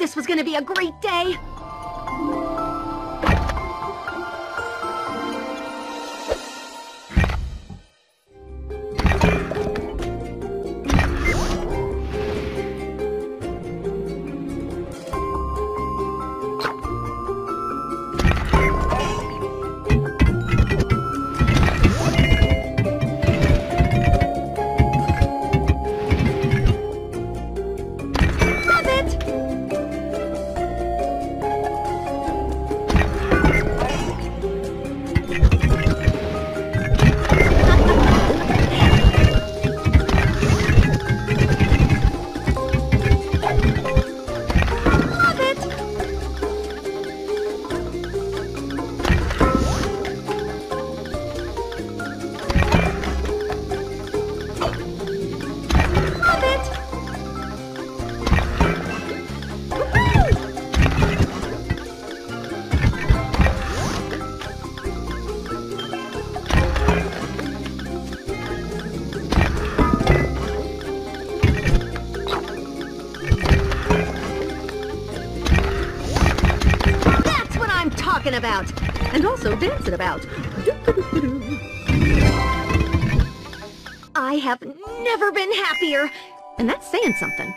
this was gonna be a great day. About! And also dancing about. I have never been happier. And that's saying something.